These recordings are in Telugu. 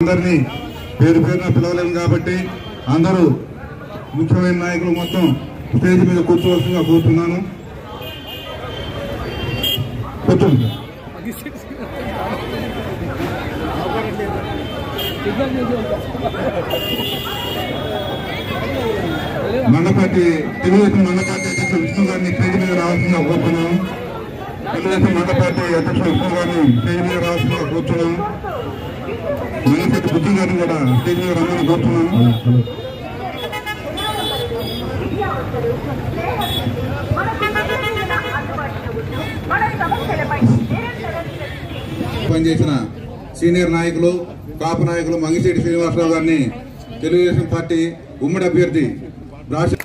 అందరినీ పేరు పేరున పిలవలేము కాబట్టి అందరూ ముఖ్యమైన నాయకులు మొత్తం స్టేజ్ మీద కూర్చోవలసిందిగా కోరుతున్నాను. కూర్చోండి. మండపాటి తెలుగుదేశం మండపాటి అధ్యక్షుడు విష్ణు గారిని స్టేజ్ మీద రావాల్సిన కోరుతున్నాను తెలుగుదేశం మండపాటి అధ్యక్షుడు విష్ణు గారిని స్టేజ్ మీద రావాల్సిన కోరుతున్నాను మనిషి బుద్ధి గారిని కూడా స్టేజ్ మీద రమ్మని కూర్చున్నాం పనిచేసిన సీనియర్ నాయకులు కాపు నాయకులు మంగిశెట్టి శ్రీనివాసరావు గారిని తెలుగుదేశం పార్టీ ఉమ్మడి అభ్యర్థి రాష్ట్ర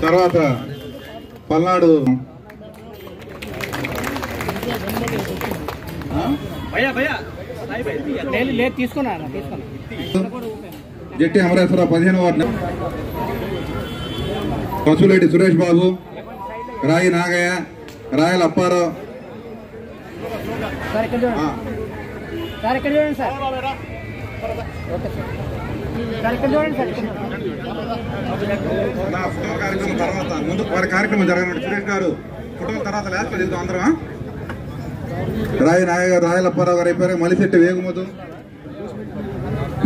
తర్వాత పల్నాడు. తీసుకున్నా అన్న, తీసుకున్నా జట్టి అమరేశ్వరరావు పదిహేను వార్డు పశువులేటి సురేష్ బాబు రాయి నాగయ్య రాయల అప్పారావు. కార్యక్రమం తర్వాత ముందు వారి కార్యక్రమం జరగనుంది. సురేష్ గారు ఫోటోల తర్వాత లాస్ట్ అందరం? రాయి నాగయ్య గారు రాయల అప్పారావు గారు అయిపోయారు. మలిశెట్టి వేగుమతు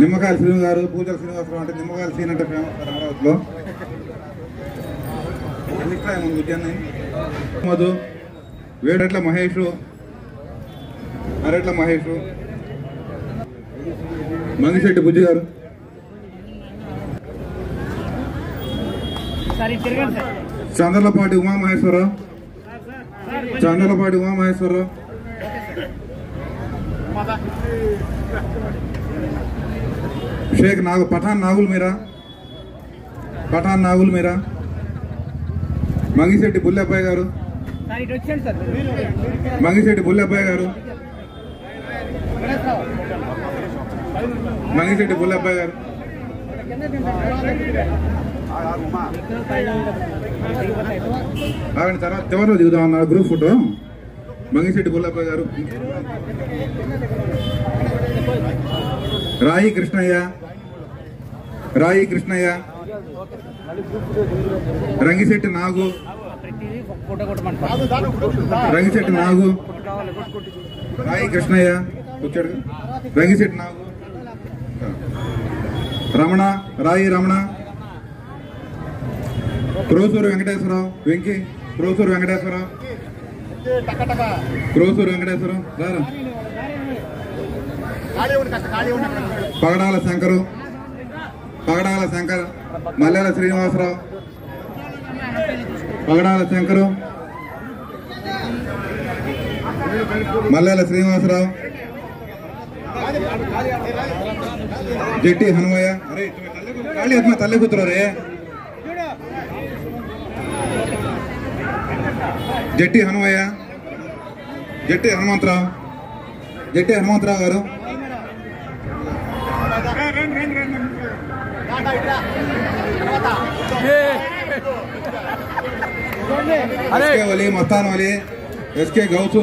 నిమ్మకాయల శ్రీను గారు పూజల శ్రీనివాసరావు అంటే నిమ్మకాయల సీన్ అంటే ఫేమస్ సార్ అమరావతిలో. ఎన్నికలా ముందు ఉద్యాన్ని మధు వేడట్ల మహేష్ అరెట్ల మహేష్ మంగిశెట్టి బుజ్జి గారు. చంద్రలపాటి ఉమామహేశ్వరరావు. చంద్రలపాటి ఉమామహేశ్వరరావు. షేక్ నాగు పఠాన్ నాగుల్ మీరా? పఠాన్ నాగుల్ మీరా? మంగిశెట్టి బుల్లెబ్బాయి గారు? మంగిశెట్టి బుల్లెబ్బాయి గారు. మంగిశెట్టి బుల్లెబ్బాయి గారు? ఆవిడ తర్వాత చివరిలో దిగుదాం అన్నారు గ్రూప్ ఫోటో మంగిశెట్టి బుల్లబ్బాయి గారు. రాయి కృష్ణయ్య. రాయి కృష్ణయ్య. రంగిశెట్టి నాగు. రంగిశెట్టి నాగు. రాయి కృష్ణయ్య. కూర్చోడు. రంగిశెట్టి నాగు. రమణ రాయి రమణ. క్రోసూరు వెంకటేశ్వరరావు. వెంకి. క్రోసూరు వెంకటేశ్వరరావు. క్రోసూరు వెంకటేశ్వరరావు. రారా. పగడాల శంకరు పగడాల శంకర్ మల్లెల శ్రీనివాసరావు పగడాల శంకరు మల్లెల శ్రీనివాసరావు జట్టి హనుమయ్య. అరే ఖాళీ తల్లి కూతురు రే. జట్టి హనుమయ్య జట్టి హనుమంతరావు జట్టి హనుమంతరావు గారు. SK Vali Mastan Vali SK Gouse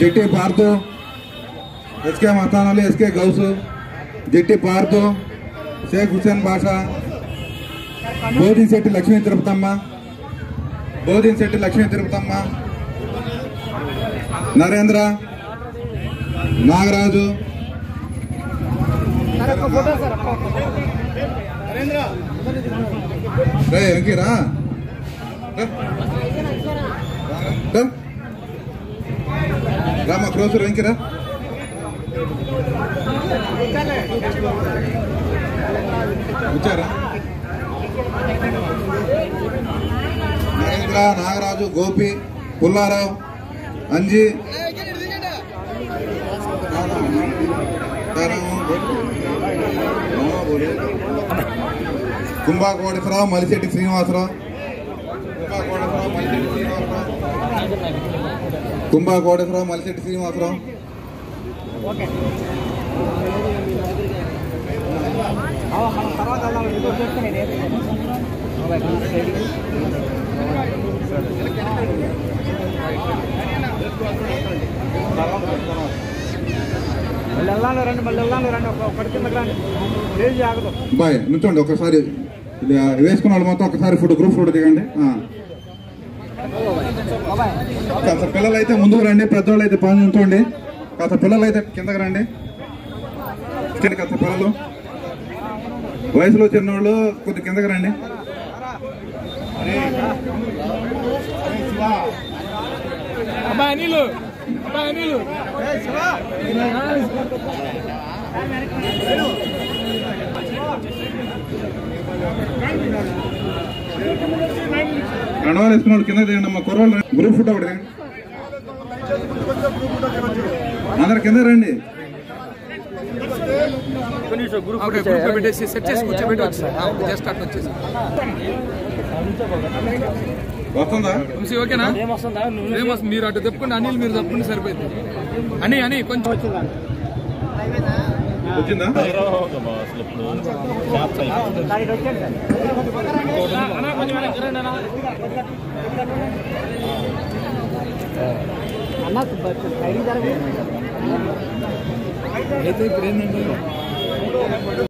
Jatti Parthu SK Mastan Vali SK Gouse Jatti Parthu Shaik Hussain Basha Bodhin Shetty Lakshmi Tirupatamma Bodhin Shetty Lakshmi Tirupatamma Narendra Nagaraju రే వెంకీరా రామా క్రోసర్ వెంకీరా వచ్చారా నరేంద్ర నాగరాజు గోపి పుల్లారావు అంజీ. కుంభా కోటేశ్వరరావు మలిశెట్టి శ్రీనివాసరావు. కుంభా కోటేశ్వరరావు మలిశెట్టి శ్రీనివాసరావు బాయ్ నుంచోండి ఒకసారి. వేసుకున్న వాళ్ళు మొత్తం ఒకసారి ఫోటో గ్రూప్ ఫోటో దిగండి. కాస్త పిల్లలు అయితే ముందుకు రండి పెద్దవాళ్ళు అయితే పని ఉంచండి కాస్త పిల్లలు అయితే కిందకి రండి. కింద కాస్త పిల్లలు. వయసులో చిన్నవాళ్ళు కొద్ది కిందకి రండి. అబ్బాయి అనిలు అబ్బాయి అనిలు. వాళ్ళు కింద దిగండి అమ్మ కుర్రోళ్ళు రండి. గ్రూప్ ఫోటో ఒకటి అందరు కింద రండి. పెట్టేసి సెట్ చేసి కూర్చోబెట్టి జస్ట్ అట్లా వచ్చేసి. వస్తుందా? వంశీ ఓకేనా? ఏమొస్తుంది మీరు అటు తప్పుకుంటే అనిల్ మీరు తప్పుకుంటే సరిపోయింది అని అని కొంచెం. వచ్చిందా? సైడ్ జరగదు అయితే ఇప్పుడు ఏంటంటే